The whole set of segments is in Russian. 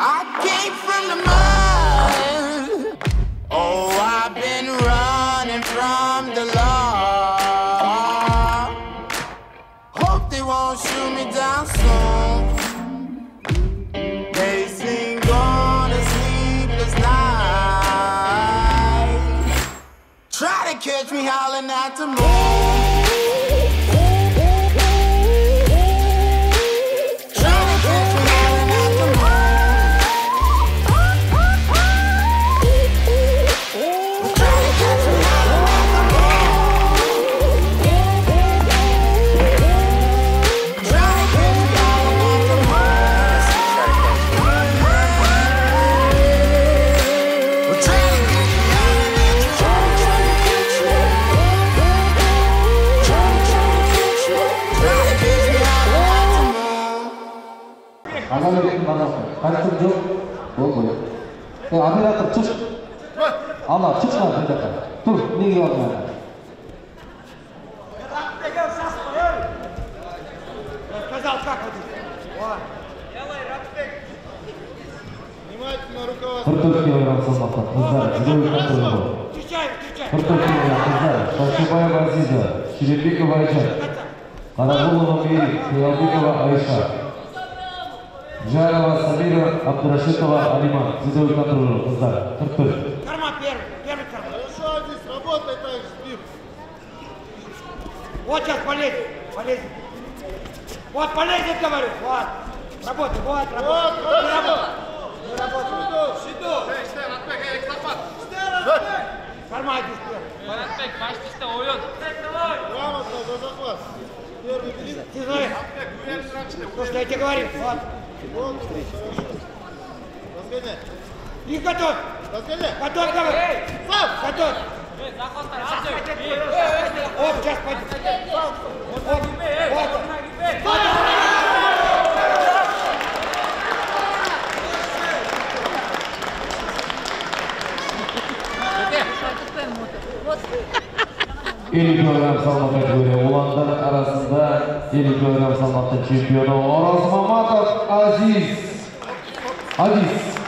I came from the mud. Oh, I've been running from the law. Hope they won't shoot me down soon. They sleepless night. Try to catch me howling at the moon. 아가리를 만났어. 가르쳐 줘. 뭐 뭐야? 그 아미라트 투. 아마 투스만 된다. 투 니기 와가. Сказал, как один? Вот. Кыркыз килограмм салмақта қыздар жүрегі контролі. Встречай, встречай. Кыркыз килограмм қыздар Ташибаева Азиза, Шеребекова Айша, Қарағұлова Мейри, Қиялбекова Айша, Жарова Самира, Абдурашитова Алима, контролі қыздар 44. Карман первый, первый карман. Хорошо, Адис, работай так же, Стив. Вот сейчас полезет, полезет. Вот полезет, говорю, вот. Работай, вот, работай. Вот, Не вот, работай. Не работай. Карман здесь первый. Маратбек, başta oyun. Грамотно за захват. Первый. Ты знаешь, что я тебе говорил. Вот. Вот. Разгоняй. И готов. Разгоняй. Готов, говорю. Сам. Готов. Оп, сейчас вот. Elli kilogram salmoq kategoriya ulanlar arasida 50 kilogram salmoqda chempioni Oroz Mamatov アジースアジース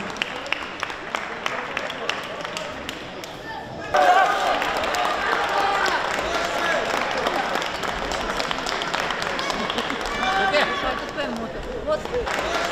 もっともっと。